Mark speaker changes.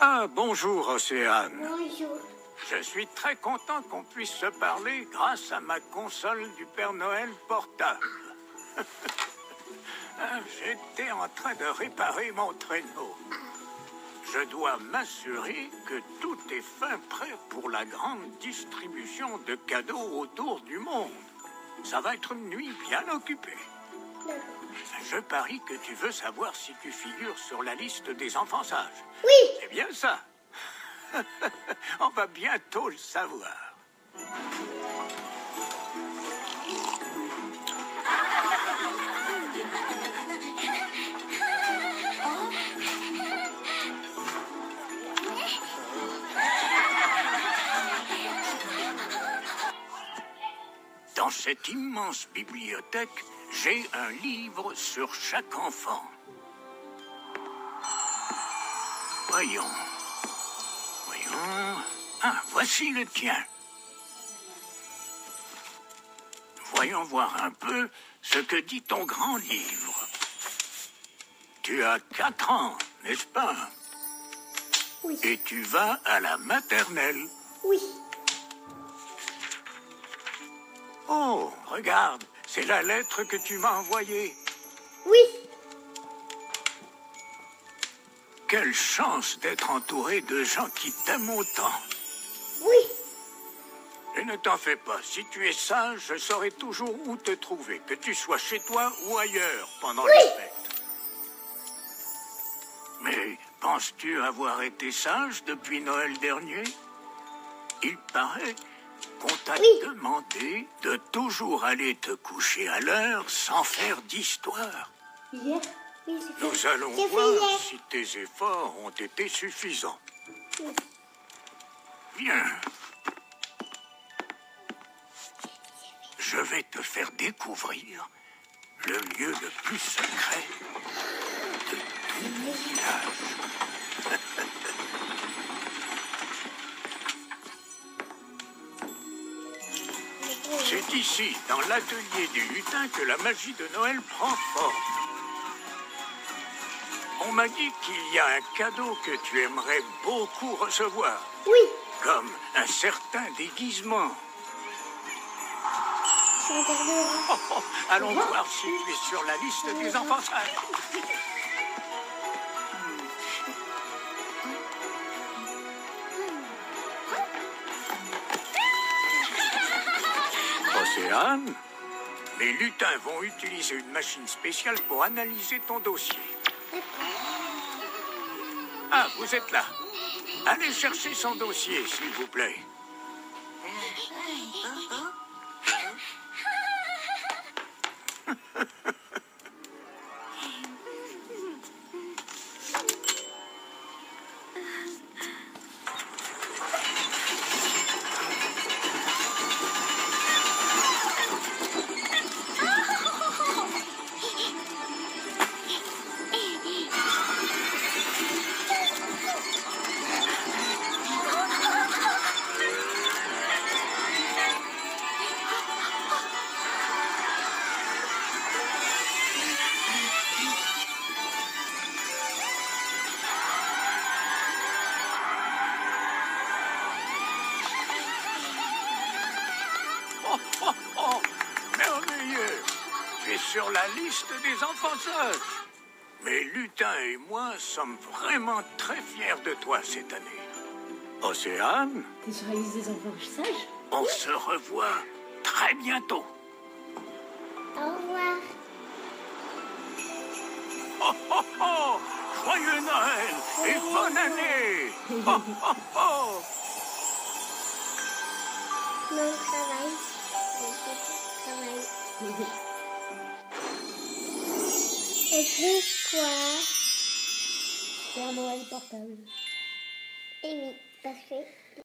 Speaker 1: Ah, bonjour, Océane.
Speaker 2: Bonjour.
Speaker 1: Je suis très content qu'on puisse se parler grâce à ma console du Père Noël portable. Ah, J'étais en train de réparer mon traîneau. Je dois m'assurer que tout est fin prêt pour la grande distribution de cadeaux autour du monde. Ça va être une nuit bien occupée. Je parie que tu veux savoir si tu figures sur la liste des enfants sages.
Speaker 2: Oui,
Speaker 1: C'est bien ça. On va bientôt le savoir. Dans cette immense bibliothèque, j'ai un livre sur chaque enfant. Voyons. Voyons. Ah, voici le tien. Voyons voir un peu ce que dit ton grand livre. Tu as quatre ans, n'est-ce pas?
Speaker 2: Oui,
Speaker 1: Et tu vas à la maternelle.
Speaker 2: oui.
Speaker 1: Oh, regarde, c'est la lettre que tu m'as envoyée.
Speaker 2: Oui,
Speaker 1: Quelle chance d'être entouré de gens qui t'aiment autant.
Speaker 2: oui.
Speaker 1: Et ne t'en fais pas, si tu es sage, je saurai toujours où te trouver, que tu sois chez toi ou ailleurs pendant les fêtes. Mais penses-tu avoir été sage depuis Noël dernier? Il paraît qu'on t'a
Speaker 2: Oui.
Speaker 1: demandé de toujours aller te coucher à l'heure sans faire d'histoire.
Speaker 2: Hier Oui.
Speaker 1: Nous allons voir
Speaker 2: hier.
Speaker 1: si tes efforts ont été suffisants.
Speaker 2: Oui.
Speaker 1: Bien. Je vais te faire découvrir le lieu le plus secret de tout le village. C'est ici, dans l'atelier du lutin, que la magie de Noël prend forme. On m'a dit qu'il y a un cadeau que tu aimerais beaucoup recevoir,
Speaker 2: Oui,
Speaker 1: comme un certain déguisement.
Speaker 2: regarde.
Speaker 1: Oh, oh, allons voir si tu es sur la liste des enfants sages. Les lutins vont utiliser une machine spéciale pour analyser ton dossier. Ah, vous êtes là. Allez chercher son dossier, s'il vous plaît. Sur la liste des enfants sages. Mais Lutin et moi sommes vraiment très fiers de toi cette année. Océane,
Speaker 3: T'es sur la liste des enfants sages?
Speaker 1: On se revoit très bientôt.
Speaker 2: Au revoir.
Speaker 1: Oh, oh, oh, joyeux Noël et bonne année. Oh, oh, oh.
Speaker 2: Mon travail. Mon petit travail. Et puis quoi
Speaker 3: Père Noël portable.
Speaker 2: Et oui, parfait.